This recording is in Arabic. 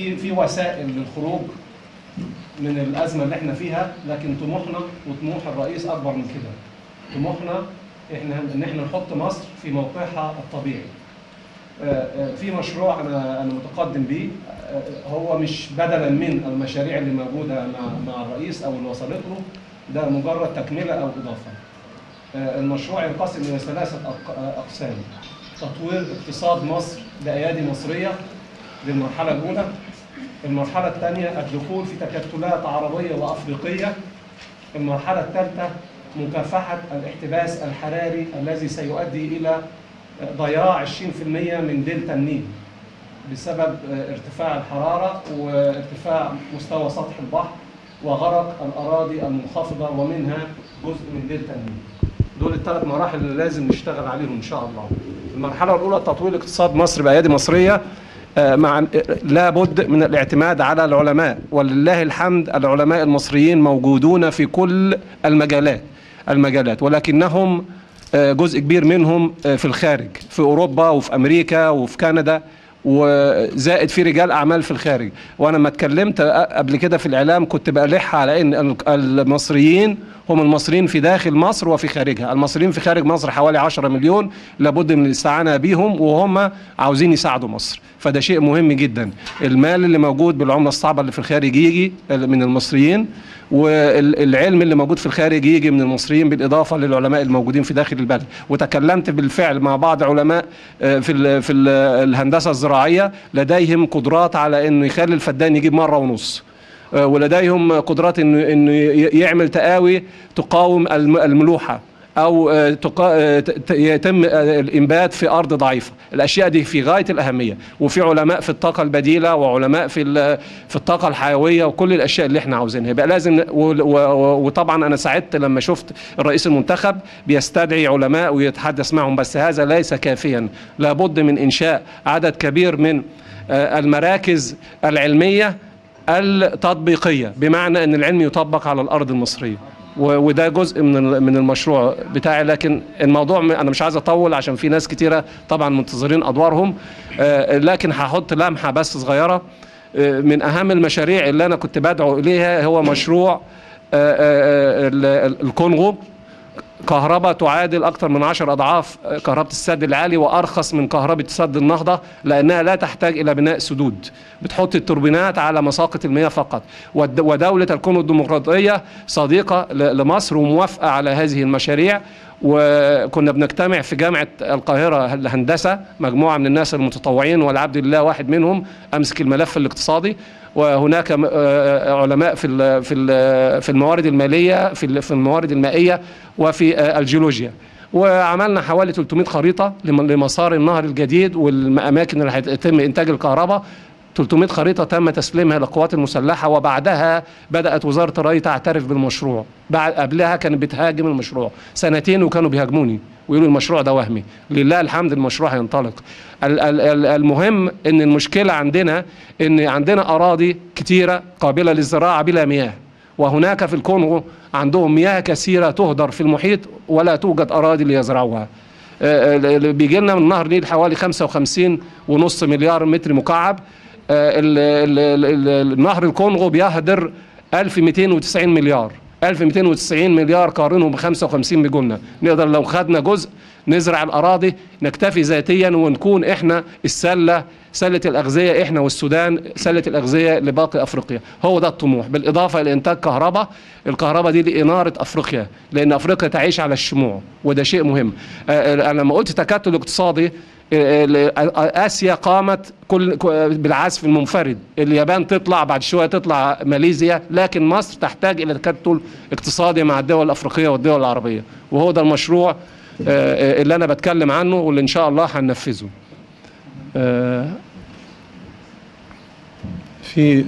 في في وسائل للخروج من الأزمة اللي إحنا فيها لكن طموحنا وطموح الرئيس أكبر من كده. طموحنا إحنا إن إحنا نحط مصر في موقعها الطبيعي. آه، آه، في مشروع أنا أنا متقدم بيه. آه، هو مش بدلا من المشاريع اللي موجودة مع مع الرئيس أو اللي وصلت له ده مجرد تكملة أو إضافة. المشروع ينقسم إلى ثلاثة أقسام. تطوير اقتصاد مصر بأيادي مصرية للمرحلة الأولى. المرحلة الثانية الدخول في تكتلات عربية وأفريقية المرحلة الثالثة مكافحة الاحتباس الحراري الذي سيؤدي إلى ضياع 20% من دلتا النيل بسبب ارتفاع الحرارة وارتفاع مستوى سطح البحر وغرق الأراضي المنخفضة ومنها جزء من دلتا النيل. دول الثلاث مراحل اللي لازم نشتغل عليهم إن شاء الله. المرحلة الأولى تطوير اقتصاد مصر بأيادي مصرية آه، مع لابد من الاعتماد على العلماء. ولله الحمد العلماء المصريين موجودون في كل المجالات المجالات. ولكنهم آه، جزء كبير منهم آه، في الخارج في أوروبا وفي أمريكا وفي كندا وزائد في رجال أعمال في الخارج. وأنا لما اتكلمت قبل كده في الإعلام كنت بلح على إن المصريين هم المصريين في داخل مصر وفي خارجها. المصريين في خارج مصر حوالي 10 مليون لابد من الاستعانة بيهم وهم عاوزين يساعدوا مصر. فده شيء مهم جدا. المال اللي موجود بالعملة الصعبة اللي في الخارج يجي من المصريين والعلم اللي موجود في الخارج يجي من المصريين بالإضافة للعلماء الموجودين في داخل البلد. وتكلمت بالفعل مع بعض علماء آه، في في ال الهندسة الزراعية لديهم قدرات على إنه يخلي الفدان يجيب مرة ونص. ولديهم قدرات انه يعمل تقاوي تقاوم الم- الملوحة أو آه، آه، يتم آه، الإنبات في أرض ضعيفة. الأشياء دي في غاية الأهمية. وفي علماء في الطاقة البديلة وعلماء في في الطاقة الحيوية وكل الأشياء اللي إحنا عاوزينها. يبقى لازم وطبعا أنا سعدت لما شفت الرئيس المنتخب بيستدعي علماء ويتحدث معهم بس هذا ليس كافيا. لابد من إنشاء عدد كبير من آه، المراكز العلمية التطبيقية بمعنى إن العلم يطبق على الأرض المصرية. وده جزء من من المشروع بتاعي. لكن الموضوع أنا مش عايز أطول عشان في ناس كتيرة طبعا منتظرين أدوارهم. آه، لكن هحط لمحة بس صغيرة. آه، من أهم المشاريع اللي أنا كنت بدعو إليها هو مشروع آه، ال- ال- الكونغو. كهرباء تعادل أكثر من عشر أضعاف كهرباء السد العالي وأرخص من كهرباء سد النهضة لأنها لا تحتاج إلى بناء سدود. بتحط التوربينات على مساقط المياه فقط. ود- ودولة الكونغو الديمقراطية صديقة لمصر وموافقة على هذه المشاريع. وكنا بنجتمع في جامعة القاهرة الهندسة مجموعة من الناس المتطوعين والعبد لله واحد منهم أمسك الملف الاقتصادي. وهناك م- آه، علماء في في ال- في الموارد المالية في ال- في الموارد المائية وفي آه، الجيولوجيا. وعملنا حوالي 300 خريطة لم- لمسار النهر الجديد والأماكن اللي هيتم إنتاج الكهرباء. 300 خريطة تم تسليمها للقوات المسلحة وبعدها بدأت وزارة الري تعترف بالمشروع. بعد قبلها كانت بتهاجم المشروع. سنتين وكانوا بيهاجموني ويقولوا المشروع ده وهمي. لله الحمد المشروع هينطلق. ال- ال- ال- المهم إن المشكلة عندنا إن عندنا أراضي كتيرة قابلة للزراعة بلا مياه. وهناك في الكونغو عندهم مياه كثيرة تهدر في المحيط ولا توجد أراضي ليزرعوها. بيجي لنا من نهر النيل حوالي 55 ونص مليار متر مكعب. آه، النهر الكونغو بيهدر 1290 مليار. 1290 مليار قارنهم ب 55 بيجولنا نقدر لو خدنا جزء نزرع الأراضي نكتفي ذاتيا ونكون إحنا السلة سلة الأغذية إحنا والسودان سلة الأغذية لباقي أفريقيا. هو ده الطموح. بالإضافة لانتاج كهرباء الكهرباء دي لإنارة أفريقيا لأن أفريقيا تعيش على الشموع وده شيء مهم. آه، أنا لما قلت تكتل اقتصادي آه، آسيا قامت كل بالعزف المنفرد. اليابان تطلع بعد شوية تطلع ماليزيا لكن مصر تحتاج إلى تكتل اقتصادي مع الدول الأفريقية والدول العربية. وهو ده المشروع آه، اللي أنا بتكلم عنه واللي إن شاء الله هننفذه. آه، في